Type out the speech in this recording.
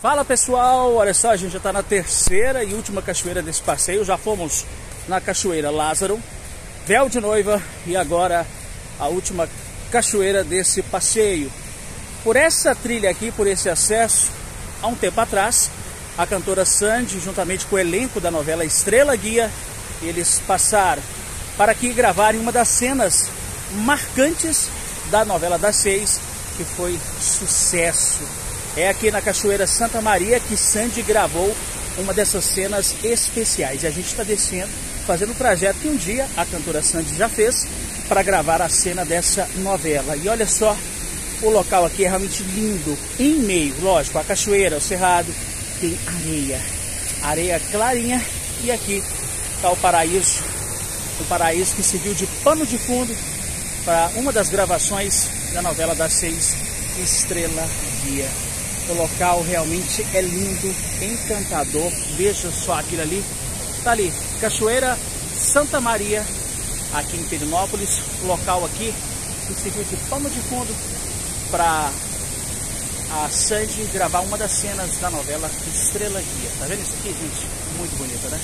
Fala pessoal, olha só, a gente já está na terceira e última cachoeira desse passeio. Já fomos na Cachoeira Lázaro, Véu de Noiva e agora a última cachoeira desse passeio. Por essa trilha aqui, por esse acesso, há um tempo atrás, a cantora Sandy, juntamente com o elenco da novela Estrela Guia, eles passaram para aqui gravarem uma das cenas marcantes da novela das seis, que foi sucesso. É aqui na Cachoeira Santa Maria que Sandy gravou uma dessas cenas especiais. E a gente está descendo, fazendo o trajeto que um dia a cantora Sandy já fez para gravar a cena dessa novela. E olha só, o local aqui é realmente lindo. Em meio, lógico, a cachoeira, o cerrado, tem areia. Areia clarinha e aqui está o paraíso. O paraíso que serviu de pano de fundo para uma das gravações da novela das seis, Estrela Guia. O local realmente é lindo, encantador. Veja só aquilo ali. Está ali, Cachoeira Santa Maria, aqui em Perinópolis. O local aqui que serviu de pano de fundo para a Sandy gravar uma das cenas da novela Estrela Guia. Tá vendo isso aqui, gente? Muito bonita, né?